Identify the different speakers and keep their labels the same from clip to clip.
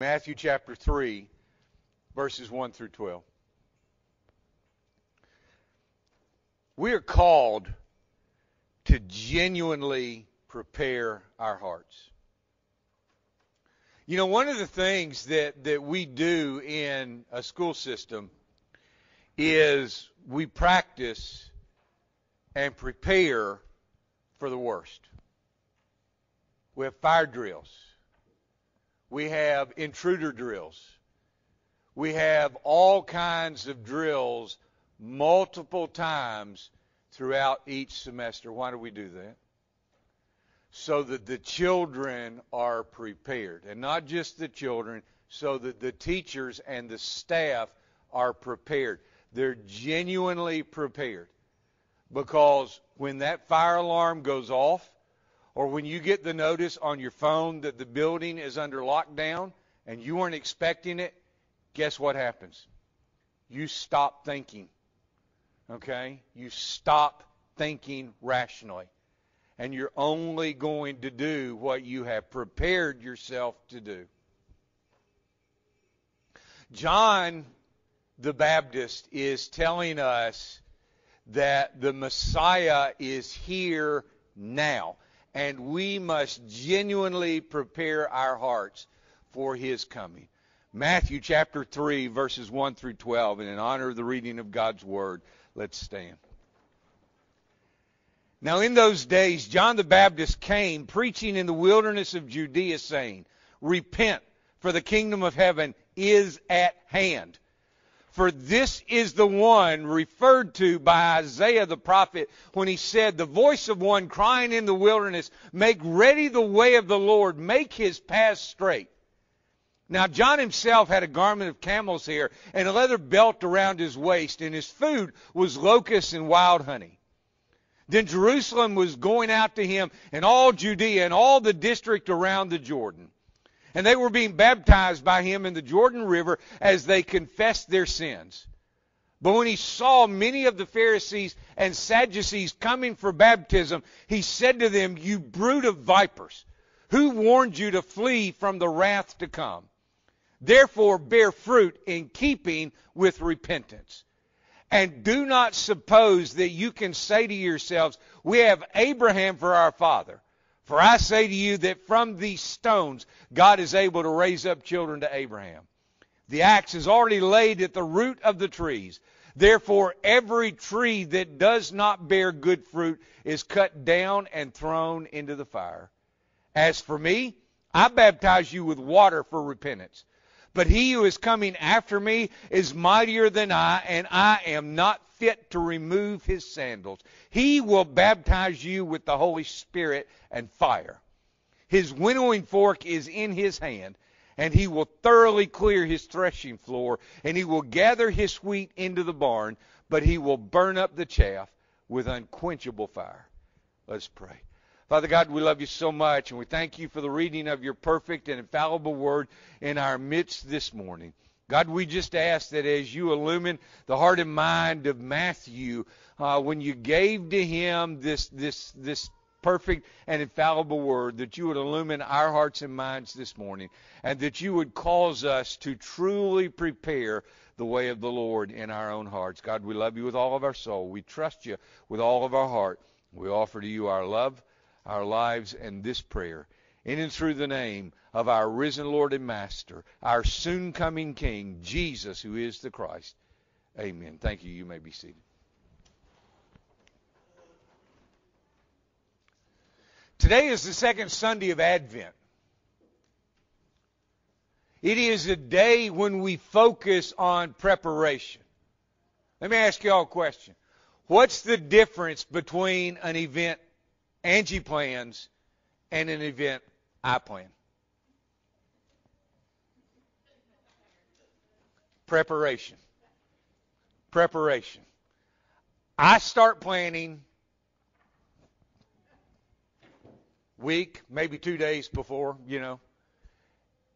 Speaker 1: Matthew chapter 3, verses 1 through 12. We are called to genuinely prepare our hearts. You know, one of the things that, that we do in a school system is we practice and prepare for the worst. We have fire drills. We have intruder drills. We have all kinds of drills multiple times throughout each semester. Why do we do that? So that the children are prepared. And not just the children, so that the teachers and the staff are prepared. They're genuinely prepared. Because when that fire alarm goes off, or when you get the notice on your phone that the building is under lockdown and you weren't expecting it, guess what happens? You stop thinking. Okay? You stop thinking rationally. And you're only going to do what you have prepared yourself to do. John the Baptist is telling us that the Messiah is here now and we must genuinely prepare our hearts for his coming. Matthew chapter 3, verses 1 through 12, and in honor of the reading of God's word, let's stand. Now, in those days, John the Baptist came preaching in the wilderness of Judea, saying, Repent, for the kingdom of heaven is at hand. For this is the one referred to by Isaiah the prophet when he said, The voice of one crying in the wilderness, Make ready the way of the Lord, make his path straight. Now, John himself had a garment of camel's hair and a leather belt around his waist, and his food was locusts and wild honey. Then Jerusalem was going out to him, and all Judea and all the district around the Jordan. And they were being baptized by him in the Jordan River as they confessed their sins. But when he saw many of the Pharisees and Sadducees coming for baptism, he said to them, You brood of vipers, who warned you to flee from the wrath to come? Therefore bear fruit in keeping with repentance. And do not suppose that you can say to yourselves, We have Abraham for our father. For I say to you that from these stones God is able to raise up children to Abraham. The axe is already laid at the root of the trees. Therefore, every tree that does not bear good fruit is cut down and thrown into the fire. As for me, I baptize you with water for repentance. But he who is coming after me is mightier than I, and I am not fit to remove his sandals. He will baptize you with the Holy Spirit and fire. His winnowing fork is in his hand, and he will thoroughly clear his threshing floor, and he will gather his wheat into the barn, but he will burn up the chaff with unquenchable fire. Let's pray. Father God, we love you so much, and we thank you for the reading of your perfect and infallible word in our midst this morning. God, we just ask that as you illumine the heart and mind of Matthew, uh, when you gave to him this this this perfect and infallible word, that you would illumine our hearts and minds this morning, and that you would cause us to truly prepare the way of the Lord in our own hearts. God, we love you with all of our soul. We trust you with all of our heart. We offer to you our love, our lives, and this prayer in and through the name of our risen Lord and Master, our soon coming King, Jesus, who is the Christ. Amen. Thank you. You may be seated. Today is the second Sunday of Advent. It is a day when we focus on preparation. Let me ask you all a question. What's the difference between an event Angie plans and an event I plan. Preparation. Preparation. I start planning week, maybe two days before, you know.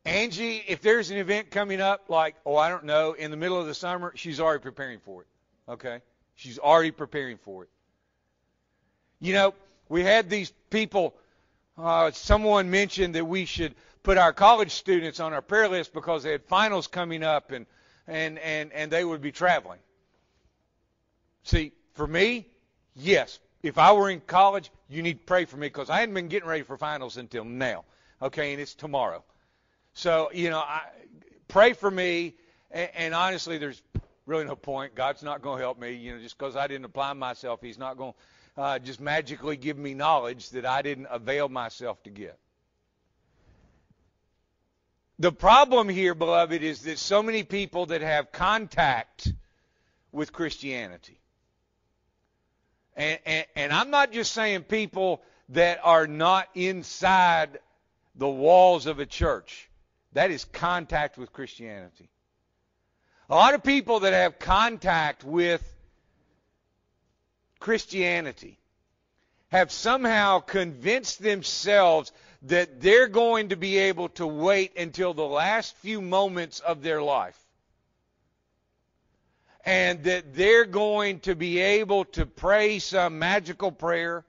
Speaker 1: Angie, if there's an event coming up, like, oh, I don't know, in the middle of the summer, she's already preparing for it. Okay? She's already preparing for it. You know, we had these people uh, someone mentioned that we should put our college students on our prayer list because they had finals coming up and and and and they would be traveling. See, for me, yes, if I were in college, you need to pray for me because I hadn't been getting ready for finals until now. Okay, and it's tomorrow. So you know, I, pray for me. And, and honestly, there's really no point. God's not going to help me. You know, just because I didn't apply myself, He's not going to uh, just magically give me knowledge that I didn't avail myself to get. The problem here, beloved, is that so many people that have contact with Christianity, and, and, and I'm not just saying people that are not inside the walls of a church. That is contact with Christianity. A lot of people that have contact with Christianity have somehow convinced themselves that they're going to be able to wait until the last few moments of their life. And that they're going to be able to pray some magical prayer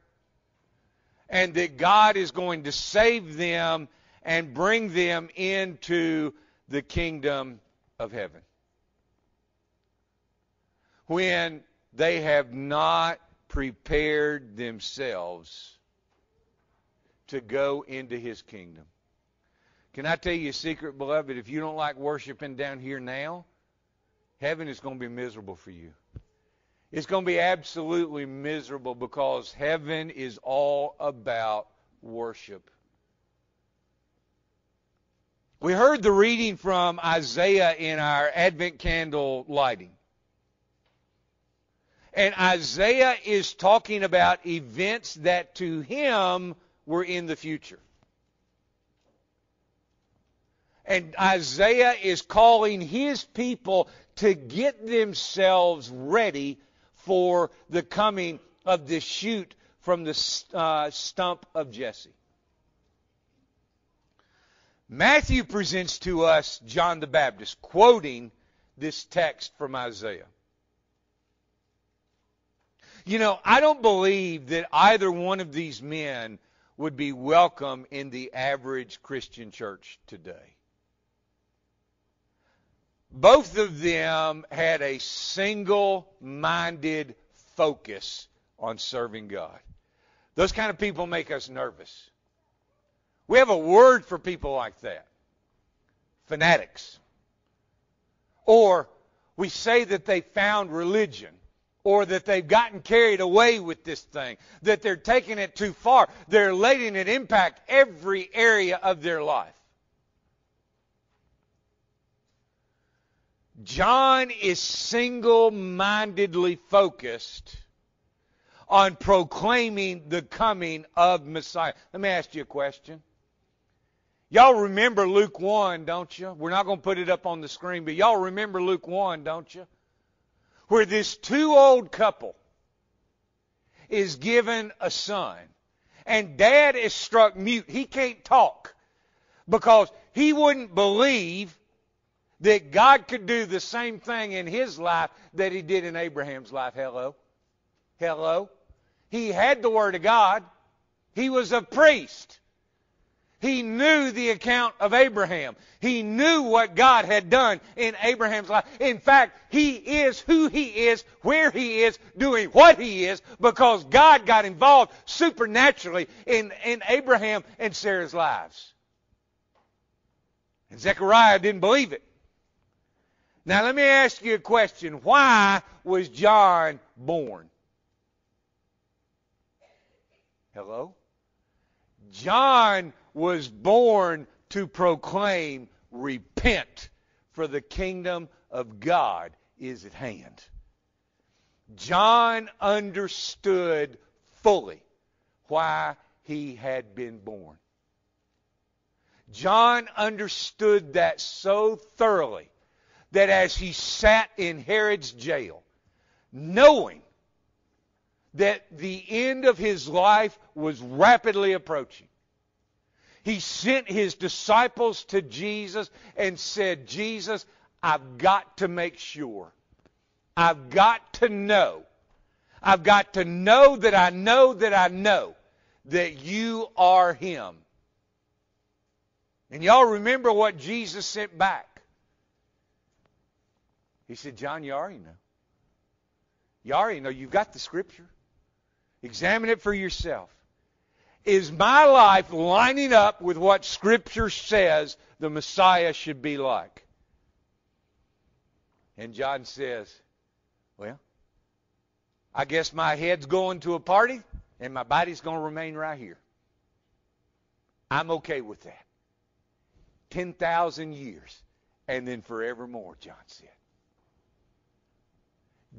Speaker 1: and that God is going to save them and bring them into the kingdom of heaven. When they have not prepared themselves to go into his kingdom. Can I tell you a secret, beloved? If you don't like worshiping down here now, heaven is going to be miserable for you. It's going to be absolutely miserable because heaven is all about worship. We heard the reading from Isaiah in our Advent candle lighting. And Isaiah is talking about events that to him were in the future. And Isaiah is calling his people to get themselves ready for the coming of the shoot from the uh, stump of Jesse. Matthew presents to us John the Baptist quoting this text from Isaiah. You know, I don't believe that either one of these men would be welcome in the average Christian church today. Both of them had a single minded focus on serving God. Those kind of people make us nervous. We have a word for people like that fanatics. Or we say that they found religion or that they've gotten carried away with this thing, that they're taking it too far. They're letting it impact every area of their life. John is single mindedly focused on proclaiming the coming of Messiah. Let me ask you a question. Y'all remember Luke 1, don't you? We're not going to put it up on the screen, but y'all remember Luke 1, don't you? Where this two old couple is given a son, and dad is struck mute. He can't talk because he wouldn't believe that God could do the same thing in his life that he did in Abraham's life. Hello? Hello? He had the Word of God. He was a priest. He knew the account of Abraham. He knew what God had done in Abraham's life. In fact, he is who he is, where he is, doing what he is, because God got involved supernaturally in, in Abraham and Sarah's lives. And Zechariah didn't believe it. Now, let me ask you a question. Why was John born? Hello? John was born to proclaim, repent, for the kingdom of God is at hand. John understood fully why he had been born. John understood that so thoroughly that as he sat in Herod's jail, knowing that the end of his life was rapidly approaching, he sent his disciples to Jesus and said, Jesus, I've got to make sure. I've got to know. I've got to know that I know that I know that you are him. And y'all remember what Jesus sent back. He said, John, you already know. You already know. You've got the scripture. Examine it for yourself. Is my life lining up with what scripture says the Messiah should be like? And John says, Well, I guess my head's going to a party and my body's going to remain right here. I'm okay with that. 10,000 years and then forevermore, John said.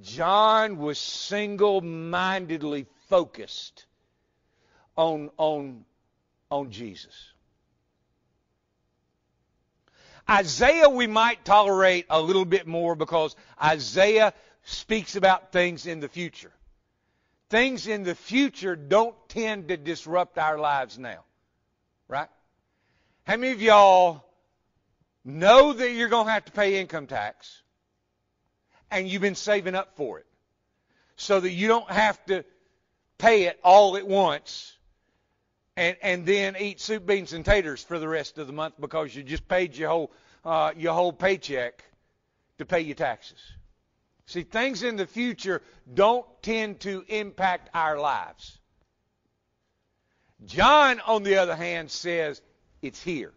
Speaker 1: John was single mindedly focused on, on, on Jesus. Isaiah we might tolerate a little bit more because Isaiah speaks about things in the future. Things in the future don't tend to disrupt our lives now. Right? How many of y'all know that you're going to have to pay income tax and you've been saving up for it so that you don't have to pay it all at once and, and then eat soup, beans, and taters for the rest of the month because you just paid your whole, uh, your whole paycheck to pay your taxes. See, things in the future don't tend to impact our lives. John, on the other hand, says it's here.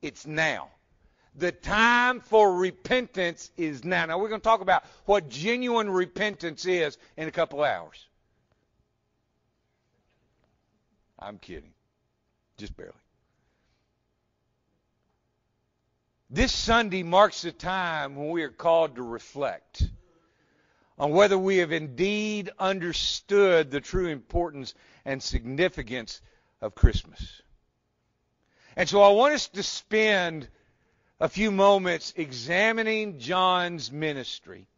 Speaker 1: It's now. The time for repentance is now. Now, we're going to talk about what genuine repentance is in a couple of hours. I'm kidding. Just barely. This Sunday marks the time when we are called to reflect on whether we have indeed understood the true importance and significance of Christmas. And so I want us to spend a few moments examining John's ministry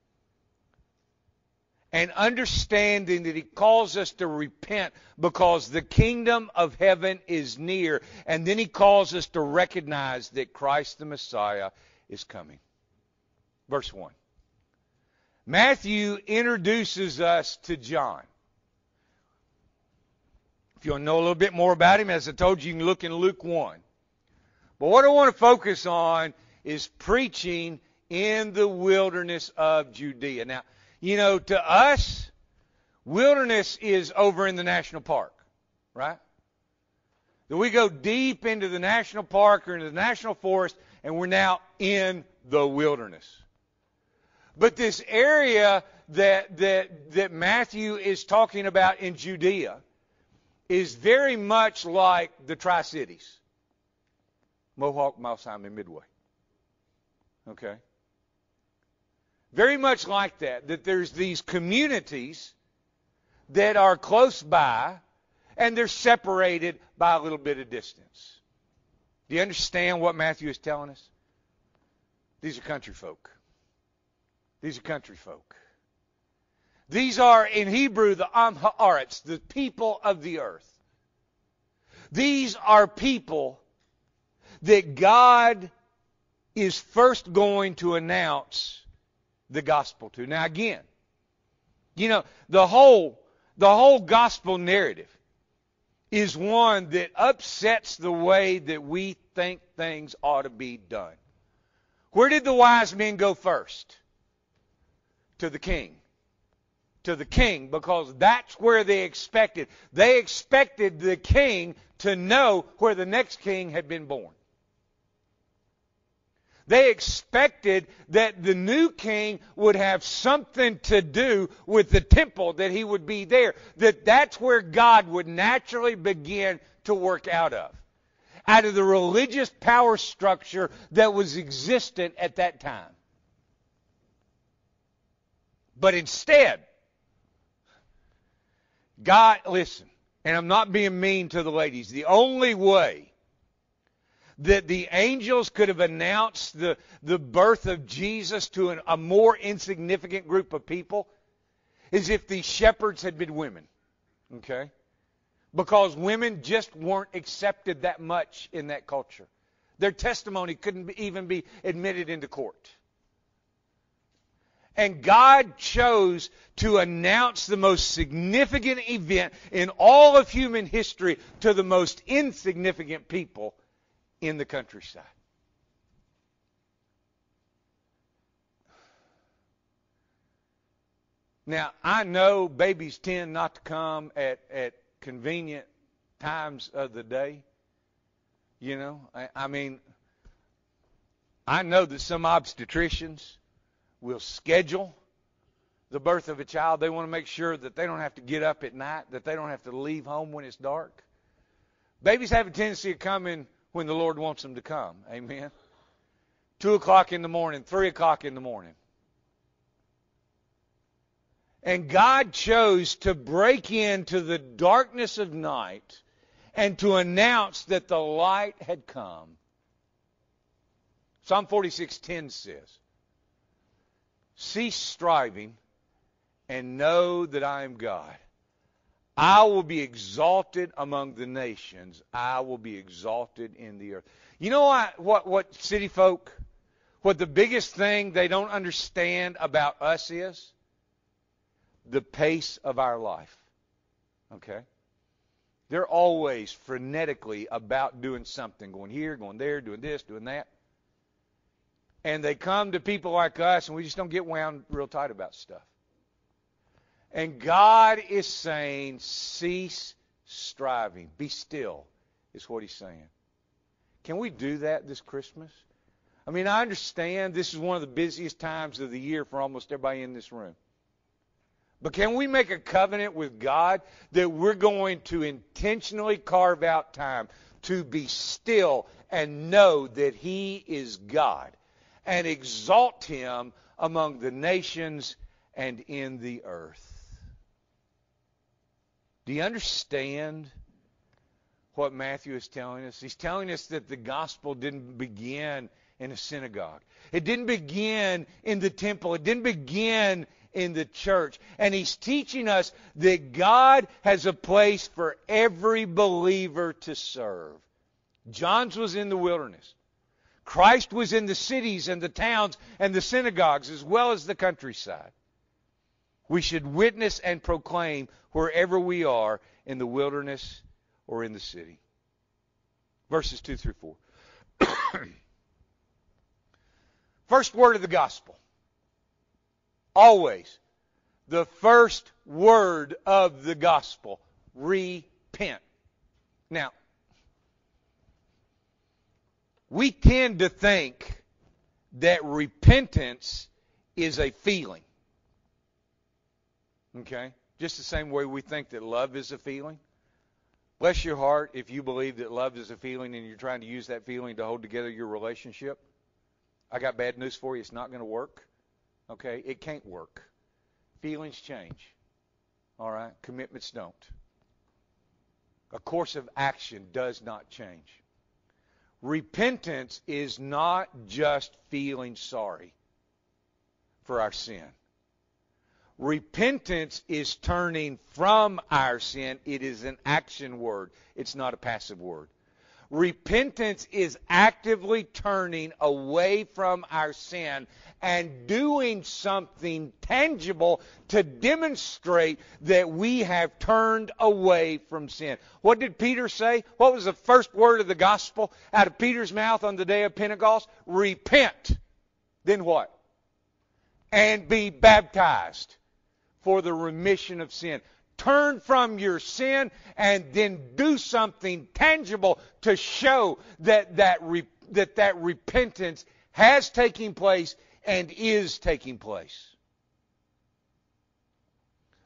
Speaker 1: and understanding that he calls us to repent because the kingdom of heaven is near. And then he calls us to recognize that Christ the Messiah is coming. Verse 1. Matthew introduces us to John. If you want to know a little bit more about him, as I told you, you can look in Luke 1. But what I want to focus on is preaching in the wilderness of Judea. Now, you know, to us, wilderness is over in the national park, right? That we go deep into the national park or into the national forest, and we're now in the wilderness. But this area that that that Matthew is talking about in Judea is very much like the Tri Cities, Mohawk, Mount Simon, Midway. Okay very much like that, that there's these communities that are close by and they're separated by a little bit of distance. Do you understand what Matthew is telling us? These are country folk. These are country folk. These are, in Hebrew, the Am Haaretz, the people of the earth. These are people that God is first going to announce the gospel to. Now again, you know, the whole the whole gospel narrative is one that upsets the way that we think things ought to be done. Where did the wise men go first? To the king. To the king, because that's where they expected. They expected the king to know where the next king had been born. They expected that the new king would have something to do with the temple, that he would be there, that that's where God would naturally begin to work out of. Out of the religious power structure that was existent at that time. But instead, God, listen, and I'm not being mean to the ladies, the only way that the angels could have announced the, the birth of Jesus to an, a more insignificant group of people is if these shepherds had been women. Okay? Because women just weren't accepted that much in that culture. Their testimony couldn't even be admitted into court. And God chose to announce the most significant event in all of human history to the most insignificant people in the countryside. Now, I know babies tend not to come at, at convenient times of the day. You know, I, I mean, I know that some obstetricians will schedule the birth of a child. They want to make sure that they don't have to get up at night, that they don't have to leave home when it's dark. Babies have a tendency of coming when the Lord wants them to come. Amen. Two o'clock in the morning, three o'clock in the morning. And God chose to break into the darkness of night and to announce that the light had come. Psalm 46:10 says, "Cease striving and know that I am God. I will be exalted among the nations. I will be exalted in the earth." You know what what what city folk what the biggest thing they don't understand about us is? the pace of our life. Okay? They're always frenetically about doing something, going here, going there, doing this, doing that. And they come to people like us, and we just don't get wound real tight about stuff. And God is saying, cease striving. Be still, is what He's saying. Can we do that this Christmas? I mean, I understand this is one of the busiest times of the year for almost everybody in this room. But can we make a covenant with God that we're going to intentionally carve out time to be still and know that He is God and exalt Him among the nations and in the earth? Do you understand what Matthew is telling us? He's telling us that the gospel didn't begin in a synagogue. It didn't begin in the temple. It didn't begin in the church. And he's teaching us that God has a place for every believer to serve. John's was in the wilderness. Christ was in the cities and the towns and the synagogues as well as the countryside. We should witness and proclaim wherever we are in the wilderness or in the city. Verses 2 through 4. First word of the gospel. Always. The first word of the gospel. Repent. Now, we tend to think that repentance is a feeling. Okay? Just the same way we think that love is a feeling. Bless your heart if you believe that love is a feeling and you're trying to use that feeling to hold together your relationship. I got bad news for you. It's not going to work. Okay? It can't work. Feelings change. All right? Commitments don't. A course of action does not change. Repentance is not just feeling sorry for our sin. Repentance is turning from our sin. It is an action word. It's not a passive word. Repentance is actively turning away from our sin and doing something tangible to demonstrate that we have turned away from sin. What did Peter say? What was the first word of the gospel out of Peter's mouth on the day of Pentecost? Repent. Then what? And be baptized for the remission of sin. Turn from your sin and then do something tangible to show that that, re- that, that repentance has taken place and is taking place.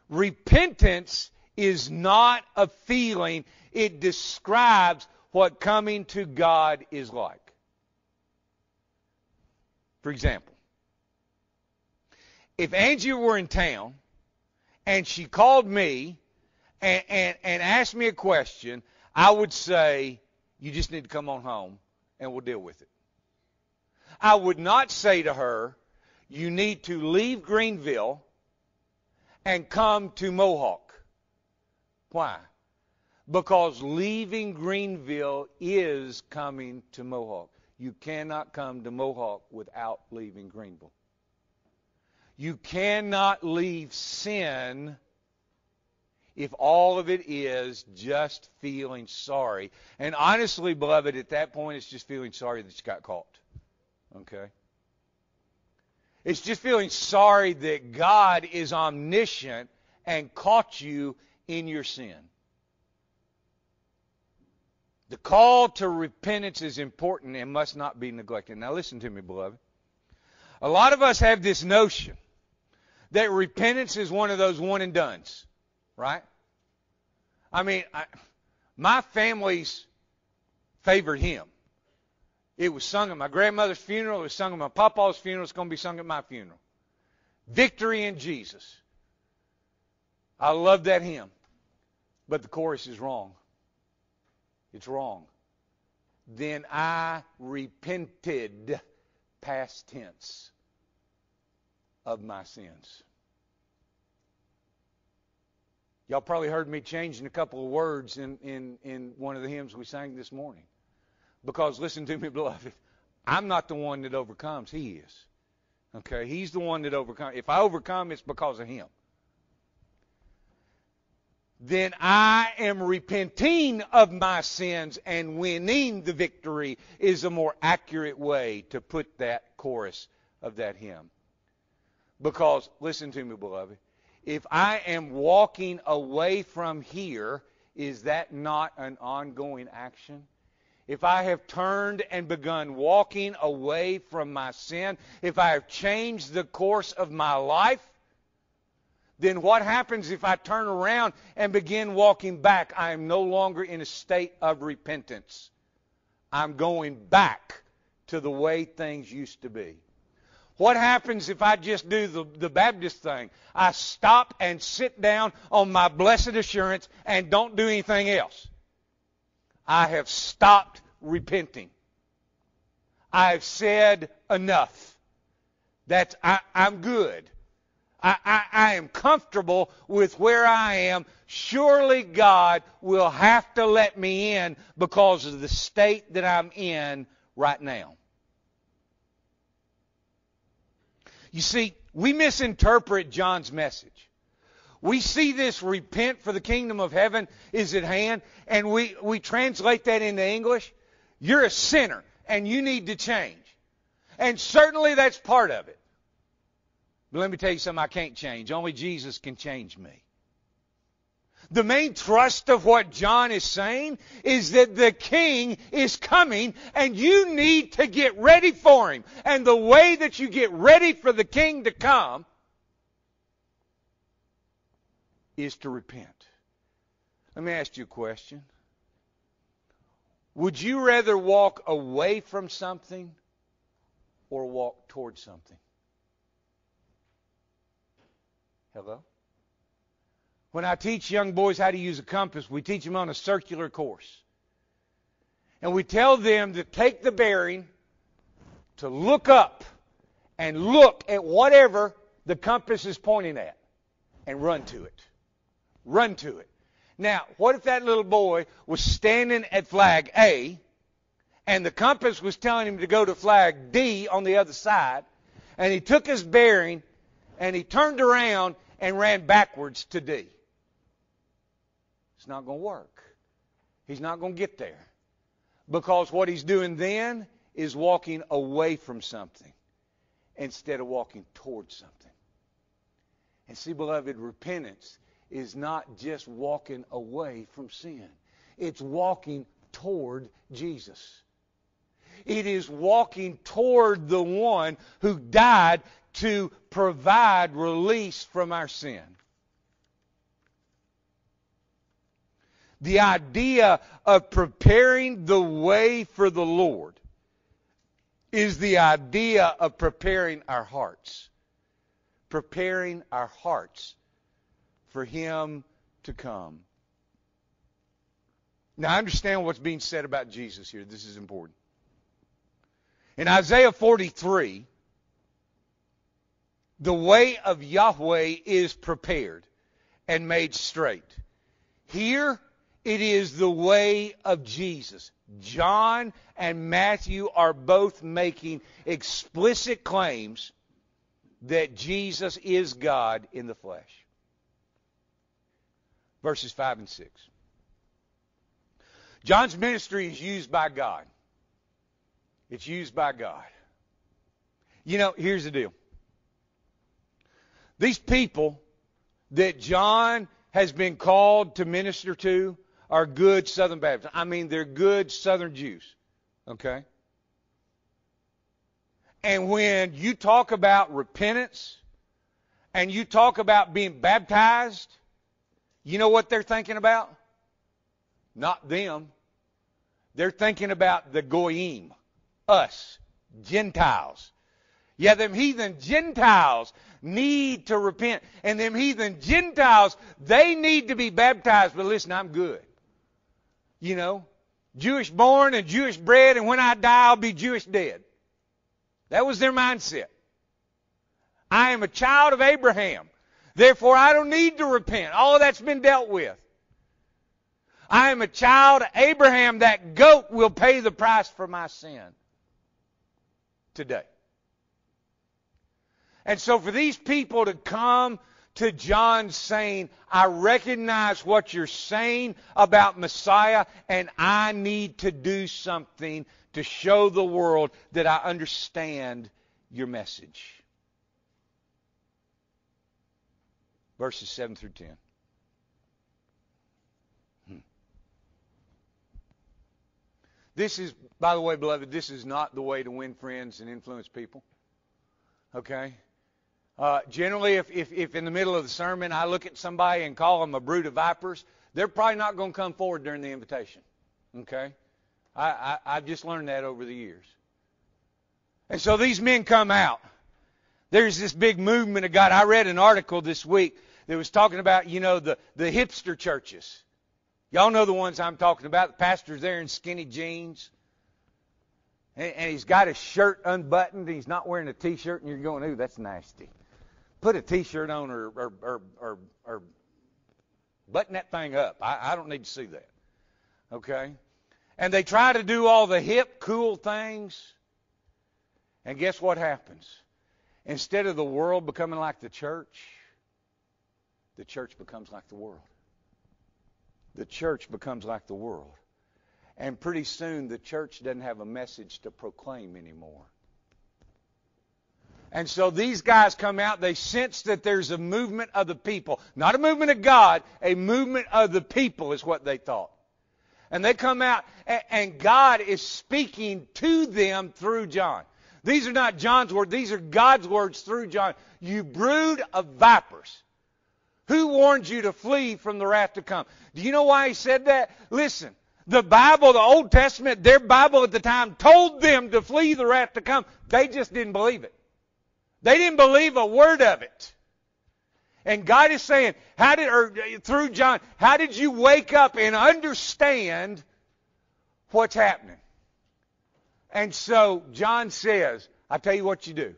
Speaker 1: Repentance is not a feeling, it describes what coming to God is like. For example, if Angie were in town and she called me and, and, and asked me a question, I would say, You just need to come on home and we'll deal with it. I would not say to her, you need to leave Greeneville and come to Mohawk. Why? Because leaving Greeneville is coming to Mohawk. You cannot come to Mohawk without leaving Greeneville. You cannot leave sin if all of it is just feeling sorry. And honestly, beloved, at that point, it's just feeling sorry that you got caught. Okay? It's just feeling sorry that God is omniscient and caught you in your sin. The call to repentance is important and must not be neglected. Now, listen to me, beloved. A lot of us have this notion that repentance is one of those one and dones right? I mean, I, my family's favored hymn. It was sung at my grandmother's funeral. It was sung at my papa's funeral. It's going to be sung at my funeral. Victory in Jesus. I love that hymn. But the chorus is wrong. It's wrong. Then I repented, past tense, of my sins. Y'all probably heard me changing a couple of words in, in, in one of the hymns we sang this morning. Because listen to me, beloved, I'm not the one that overcomes. He is. Okay? He's the one that overcomes. If I overcome, it's because of him. Then I am repenting of my sins and winning the victory is a more accurate way to put that chorus of that hymn. Because, listen to me, beloved, if I am walking away from here, is that not an ongoing action? If I have turned and begun walking away from my sin, if I have changed the course of my life, then what happens if I turn around and begin walking back? I am no longer in a state of repentance. I'm going back to the way things used to be. What happens if I just do the, the Baptist thing? I stop and sit down on my blessed assurance and don't do anything else. I have stopped repenting. I have said enough. That's I, am good. I, I, I am comfortable with where I am. Surely God will have to let me in because of the state that I'm in right now. You see, we misinterpret John's message. We see this repent for the kingdom of heaven is at hand, and we, we translate that into English. You're a sinner, and you need to change. And certainly that's part of it. But let me tell you something I can't change. Only Jesus can change me. The main thrust of what John is saying is that the king is coming and you need to get ready for him. And the way that you get ready for the king to come is to repent. Let me ask you a question. Would you rather walk away from something or walk towards something? Hello? When I teach young boys how to use a compass, we teach them on a circular course. And we tell them to take the bearing, to look up, and look at whatever the compass is pointing at, and run to it. Run to it. Now, what if that little boy was standing at flag A, and the compass was telling him to go to flag D on the other side, and he took his bearing, and he turned around and ran backwards to D? It's not going to work. He's not going to get there. Because what he's doing then is walking away from something instead of walking towards something. And see, beloved, repentance is not just walking away from sin. It's walking toward Jesus. It is walking toward the one who died to provide release from our sin. The idea of preparing the way for the Lord is the idea of preparing our hearts. Preparing our hearts for Him to come. Now, I understand what's being said about Jesus here. This is important. In Isaiah 43, the way of Yahweh is prepared and made straight. Here, it is the way of Jesus. John and Matthew are both making explicit claims that Jesus is God in the flesh. verses 5 and 6. John's ministry is used by God. It's used by God. You know, here's the deal. These people that John has been called to minister to are good Southern Baptists. I mean, they're good Southern Jews. Okay? And when you talk about repentance and you talk about being baptized, you know what they're thinking about? Not them. They're thinking about the Goyim, us, Gentiles. Yeah, them heathen Gentiles need to repent. And them heathen Gentiles, they need to be baptized. But listen, I'm good. You know, Jewish born and Jewish bred, and when I die, I'll be Jewish dead. That was their mindset. I am a child of Abraham. Therefore, I don't need to repent. All that's been dealt with. I am a child of Abraham. That goat will pay the price for my sin today. And so for these people to come to John saying, I recognize what you're saying about Messiah, and I need to do something to show the world that I understand your message. Verses 7 through 10. Hmm. This is, by the way, beloved, this is not the way to win friends and influence people. Okay? Uh, generally, if, if, if in the middle of the sermon I look at somebody and call them a brood of vipers, they're probably not going to come forward during the invitation. Okay? I, I, I've just learned that over the years. And so these men come out. There's this big movement of God. I read an article this week that was talking about, you know, the, the hipster churches. Y'all know the ones I'm talking about. The pastor's there in skinny jeans. And, and he's got his shirt unbuttoned. He's not wearing a t-shirt, and you're going, ooh, that's nasty put a T-shirt on or or or, or, or button that thing up. I, I don't need to see that. Okay? And they try to do all the hip, cool things. And guess what happens? Instead of the world becoming like the church, the church becomes like the world. The church becomes like the world. And pretty soon the church doesn't have a message to proclaim anymore. And so these guys come out, they sense that there's a movement of the people. Not a movement of God, a movement of the people is what they thought. And they come out, and God is speaking to them through John. These are not John's words, these are God's words through John. You brood of vipers. Who warned you to flee from the wrath to come? Do you know why he said that? Listen, the Bible, the Old Testament, their Bible at the time told them to flee the wrath to come. They just didn't believe it. They didn't believe a word of it. And God is saying, how did, or through John, how did you wake up and understand what's happening? And so John says, I tell you what you do.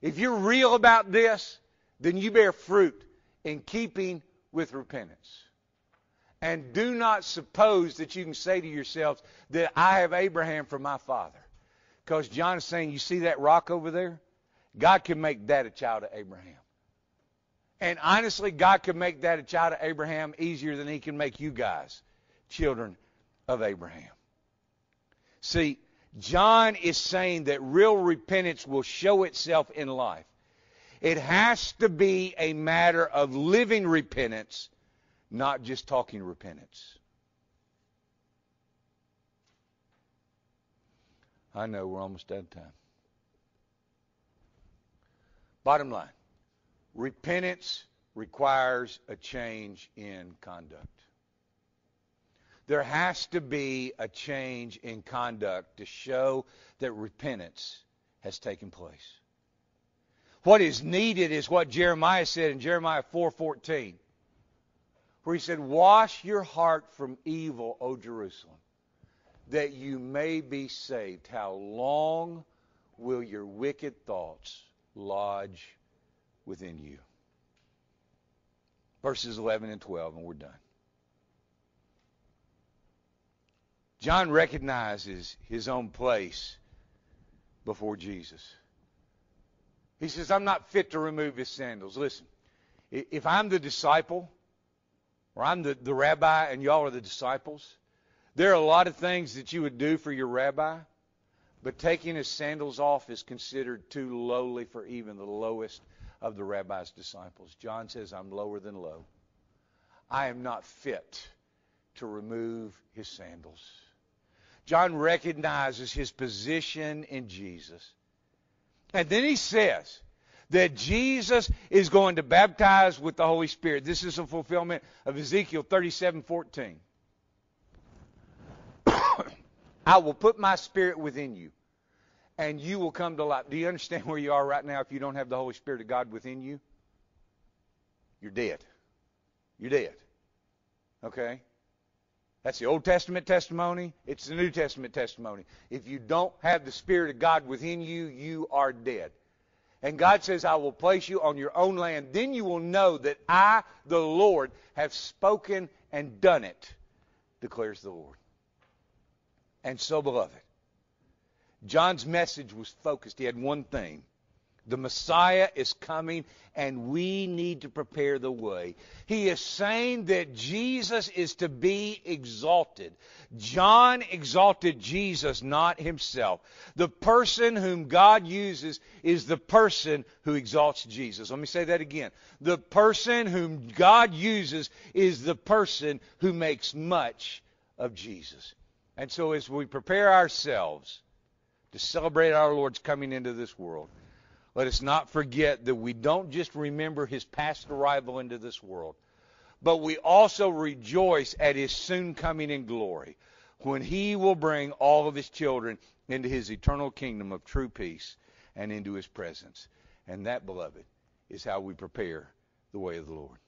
Speaker 1: If you're real about this, then you bear fruit in keeping with repentance. And do not suppose that you can say to yourselves that I have Abraham for my father. Because John is saying, you see that rock over there? God can make that a child of Abraham. And honestly, God can make that a child of Abraham easier than he can make you guys children of Abraham. See, John is saying that real repentance will show itself in life. It has to be a matter of living repentance, not just talking repentance. I know we're almost out of time. Bottom line repentance requires a change in conduct. There has to be a change in conduct to show that repentance has taken place. What is needed is what Jeremiah said in Jeremiah 4:14, where he said, "Wash your heart from evil, O Jerusalem, that you may be saved. How long will your wicked thoughts lodge within you. Verses 11 and 12, and we're done. John recognizes his own place before Jesus. He says, I'm not fit to remove his sandals. Listen, if I'm the disciple, or I'm the, the rabbi and y'all are the disciples, there are a lot of things that you would do for your rabbi, but taking his sandals off is considered too lowly for even the lowest of the rabbi's disciples. John says, I'm lower than low. I am not fit to remove his sandals. John recognizes his position in Jesus. And then he says that Jesus is going to baptize with the Holy Spirit. This is a fulfillment of Ezekiel 37:14. I will put my spirit within you, and you will come to life. Do you understand where you are right now if you don't have the Holy Spirit of God within you? You're dead. You're dead. Okay? That's the Old Testament testimony. It's the New Testament testimony. If you don't have the Spirit of God within you, you are dead. And God says, I will place you on your own land. Then you will know that I, the Lord, have spoken and done it, declares the Lord. And so, beloved, John's message was focused. He had one thing the Messiah is coming, and we need to prepare the way. He is saying that Jesus is to be exalted. John exalted Jesus, not himself. The person whom God uses is the person who exalts Jesus. Let me say that again. The person whom God uses is the person who makes much of Jesus. And so, as we prepare ourselves to celebrate our Lord's coming into this world, let us not forget that we don't just remember his past arrival into this world, but we also rejoice at his soon coming in glory when he will bring all of his children into his eternal kingdom of true peace and into his presence. And that, beloved, is how we prepare the way of the Lord.